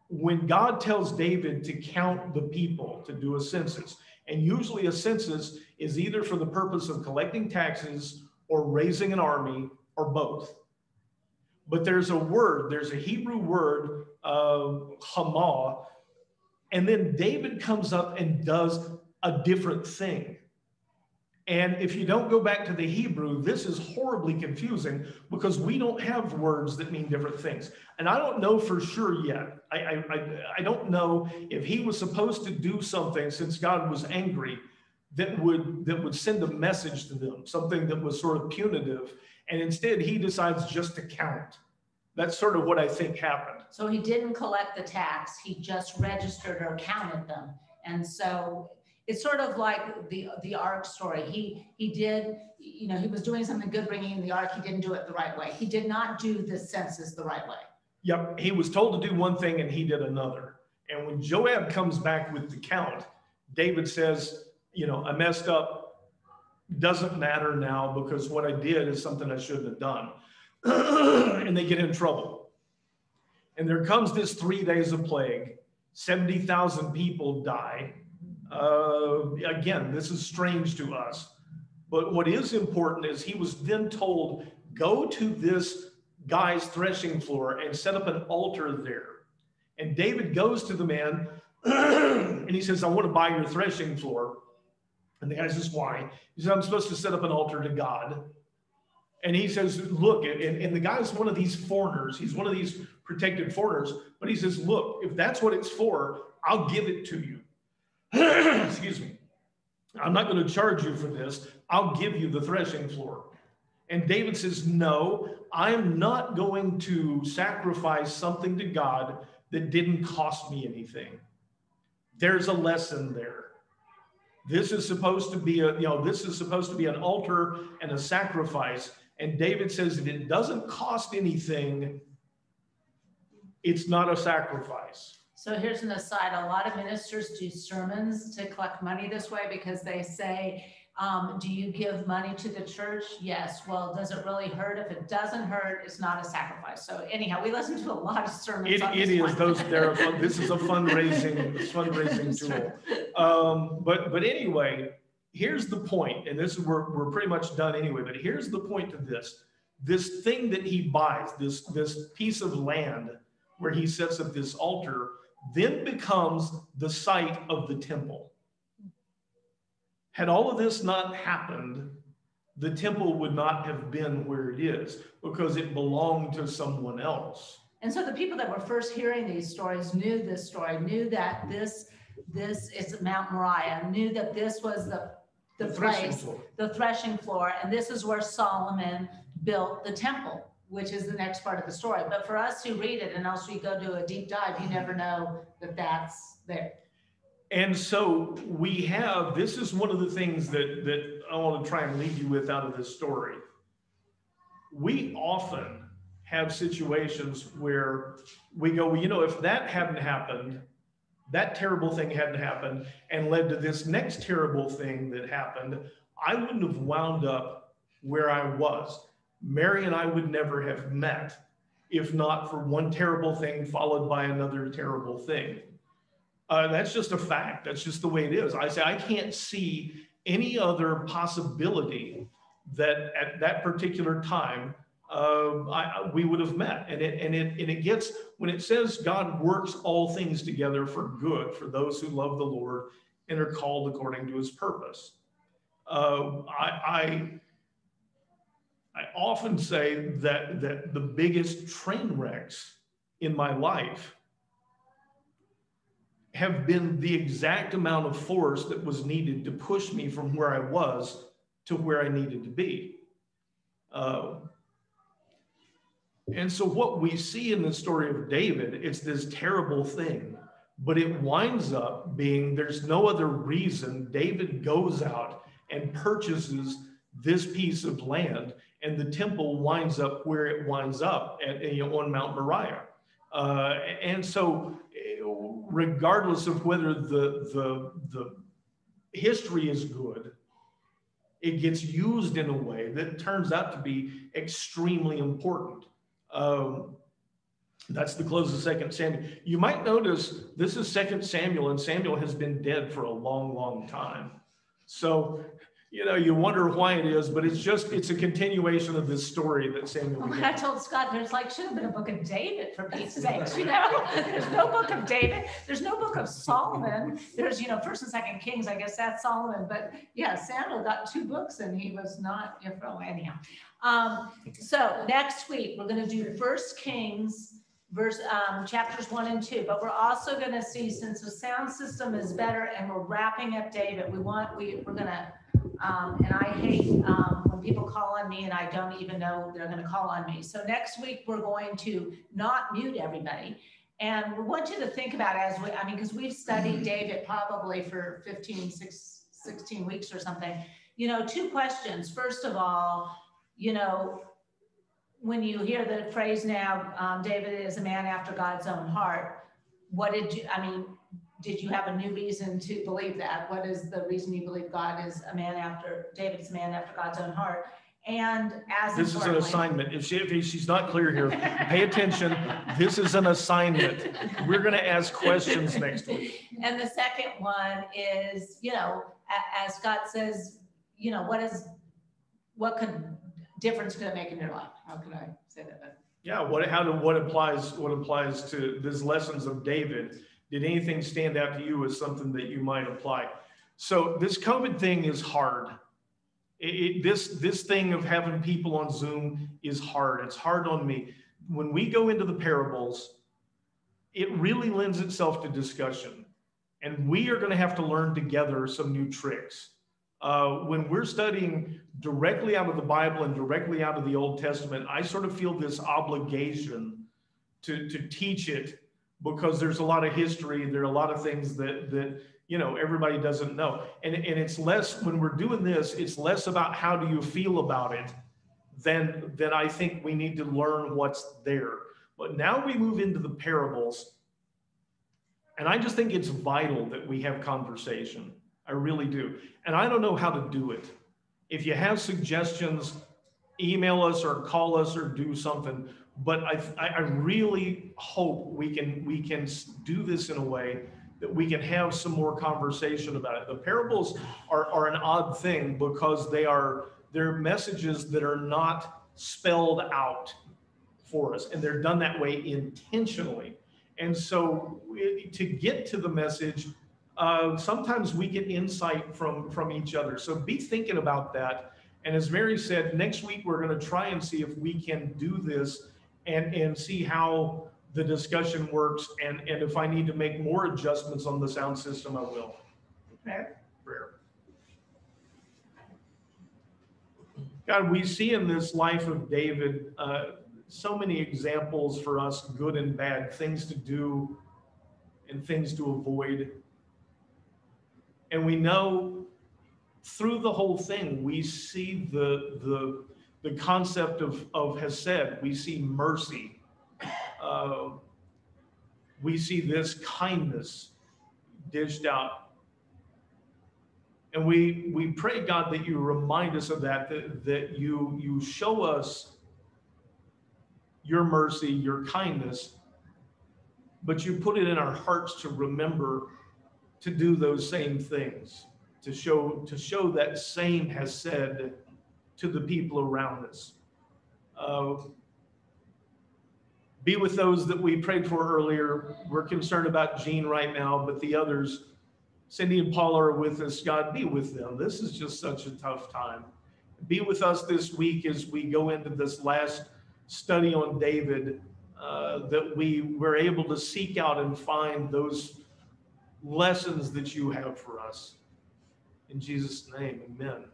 when God tells David to count the people, to do a census, and usually a census is either for the purpose of collecting taxes or raising an army or both. But there's a word, there's a Hebrew word, uh, hamah, and then David comes up and does a different thing. And if you don't go back to the Hebrew, this is horribly confusing because we don't have words that mean different things. And I don't know for sure yet. I, I, I, don't know if he was supposed to do something since God was angry that would that would send a message to them, something that was sort of punitive. And instead he decides just to count. That's sort of what I think happened. So he didn't collect the tax, he just registered or counted them. And so it's sort of like the the ark story. He he did, you know, he was doing something good bringing in the ark. He didn't do it the right way. He did not do the census the right way. Yep, he was told to do one thing and he did another. And when Joab comes back with the count, David says, you know, I messed up. Doesn't matter now because what I did is something I shouldn't have done. and they get in trouble. And there comes this three days of plague. 70,000 people die. Uh, again, this is strange to us. But what is important is he was then told, go to this guy's threshing floor and set up an altar there. And David goes to the man and he says, I want to buy your threshing floor. And the guy says, Why? He says, I'm supposed to set up an altar to God. And he says, Look, and, and the guy's one of these foreigners. He's one of these protected foreigners. But he says, Look, if that's what it's for, I'll give it to you. excuse me, I'm not going to charge you for this. I'll give you the threshing floor. And David says, No, I'm not going to sacrifice something to God that didn't cost me anything. There's a lesson there. This is supposed to be a, you know, this is supposed to be an altar and a sacrifice. And David says, if it doesn't cost anything, it's not a sacrifice. So here's an aside, a lot of ministers do sermons to collect money this way because they say, um, do you give money to the church? Yes. Well, does it really hurt? If it doesn't hurt, it's not a sacrifice. So anyhow, we listen to a lot of sermons. It, it is those there. this is a fundraising fundraising tool. Um, but but anyway, here's the point, and this we're we're pretty much done anyway. But here's the point to this: this thing that he buys, this this piece of land where he sets up this altar then becomes the site of the temple. Had all of this not happened, the temple would not have been where it is because it belonged to someone else. And so the people that were first hearing these stories knew this story, knew that this this is Mount Moriah, knew that this was the the, the place, the threshing floor, and this is where Solomon built the temple which is the next part of the story. But for us who read it and else we go do a deep dive, you never know that that's there. And so we have this is one of the things that that I want to try and leave you with out of this story. We often have situations where we go, well, you know, if that hadn't happened, that terrible thing hadn't happened and led to this next terrible thing that happened, I wouldn't have wound up where I was. Mary and I would never have met if not for one terrible thing followed by another terrible thing. Uh, that's just a fact. That's just the way it is. I say I can't see any other possibility that at that particular time uh, I, we would have met. And it, and, it, and it gets, when it says God works all things together for good for those who love the Lord and are called according to his purpose. Uh, I, I, often say that, that the biggest train wrecks in my life have been the exact amount of force that was needed to push me from where I was to where I needed to be. Uh, and so, what we see in the story of David, it's this terrible thing, but it winds up being there's no other reason. David goes out and purchases this piece of land, and the temple winds up where it winds up at, you know, on Mount Moriah. Uh, and so, regardless of whether the, the, the history is good, it gets used in a way that turns out to be extremely important. Um, that's the close of Second Samuel. You might notice this is Second Samuel, and Samuel has been dead for a long, long time. So you know, you wonder why it is, but it's just, it's a continuation of this story that Samuel. When I told Scott, there's like, should have been a book of David for Pete's sakes, you know? There's no book of David. There's no book of Solomon. There's, you know, first and second Kings, I guess that's Solomon, but yeah, Samuel got two books and he was not, you know, anyhow. Um, so next week, we're gonna do First Kings, verse, um, chapters one and two, but we're also gonna see, since the sound system is better and we're wrapping up David, we want, we, we're gonna um, and I hate um, when people call on me and I don't even know they're going to call on me. So next week, we're going to not mute everybody. And we want you to think about as we, I mean, because we've studied David probably for 15, 16 weeks or something. You know, two questions. First of all, you know, when you hear the phrase now, um, David is a man after God's own heart, what did you, I mean, did you have a new reason to believe that? What is the reason you believe God is a man after, David's a man after God's own heart? And as This is an assignment. If she, if she's not clear here, pay attention. This is an assignment. We're gonna ask questions next week. And the second one is, you know, as Scott says, you know, what is, what could difference could it make in your life? How can I say that? Yeah, what, how do, what applies, what applies to these lessons of David? Did anything stand out to you as something that you might apply? So this COVID thing is hard. It, it, this this thing of having people on Zoom is hard. It's hard on me. When we go into the parables, it really lends itself to discussion, and we are going to have to learn together some new tricks. Uh, when we're studying directly out of the Bible and directly out of the Old Testament, I sort of feel this obligation to to teach it because there's a lot of history. There are a lot of things that that you know everybody doesn't know, and and it's less when we're doing this. It's less about how do you feel about it, than than I think we need to learn what's there. But now we move into the parables, and I just think it's vital that we have conversation. I really do, and I don't know how to do it. If you have suggestions, email us or call us or do something but I, I really hope we can we can do this in a way that we can have some more conversation about it. The parables are, are an odd thing because they are they're messages that are not spelled out for us, and they're done that way intentionally. And so, to get to the message, uh, sometimes we get insight from from each other. So be thinking about that. And as Mary said, next week we're going to try and see if we can do this and, and see how the discussion works. And, and if I need to make more adjustments on the sound system, I will. Prayer. Prayer. God, we see in this life of David uh, so many examples for us, good and bad, things to do and things to avoid. And we know through the whole thing, we see the, the the concept of, of Hesed, we see mercy. Uh, we see this kindness dished out. And we, we pray, God, that you remind us of that, that, that you, you show us your mercy, your kindness, but you put it in our hearts to remember to do those same things, to show to show that same hesed to the people around us. Uh, be with those that we prayed for earlier. We're concerned about Jean right now, but the others, Cindy and Paula are with us. God, be with them. This is just such a tough time. Be with us this week as we go into this last study on David, uh, that we were able to seek out and find those lessons that you have for us. In Jesus' name, amen.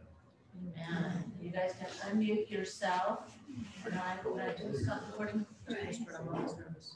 Amen. You guys can unmute yourself. And I, when I do something, for just for a moment's notice.